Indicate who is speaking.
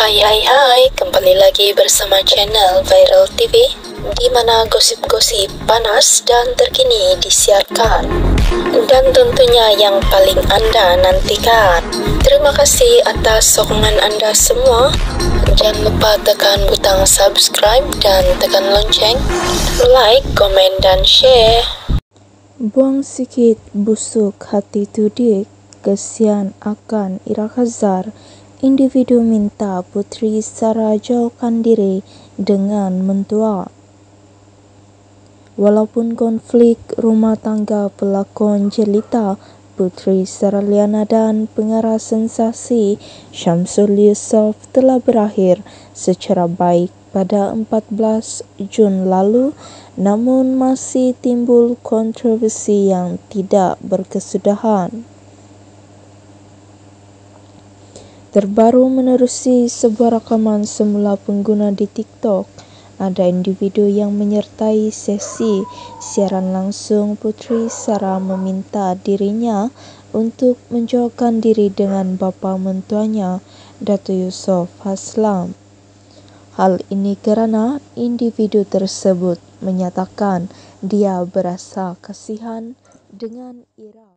Speaker 1: Hai hai hai, kembali lagi bersama channel Viral TV di mana gosip-gosip panas dan terkini disiarkan dan tentunya yang paling Anda nantikan. Terima kasih atas sokongan Anda semua. Jangan lupa tekan butang subscribe dan tekan lonceng, like, komen, dan share.
Speaker 2: Buang sikit busuk hati tudik, kesian akan Ira Khazar individu minta Putri Sarah jauhkan diri dengan mentua. Walaupun konflik rumah tangga pelakon jelita Putri Saraliana dan pengarah sensasi Syamsul Yusof telah berakhir secara baik pada 14 Jun lalu namun masih timbul kontroversi yang tidak berkesudahan. Terbaru menerusi sebuah rekaman semula pengguna di TikTok, ada individu yang menyertai sesi siaran langsung Putri Sarah meminta dirinya untuk menjauhkan diri dengan bapa mentuanya, Datu Yusof Haslam. Hal ini karena individu tersebut menyatakan dia berasa kasihan dengan Ira.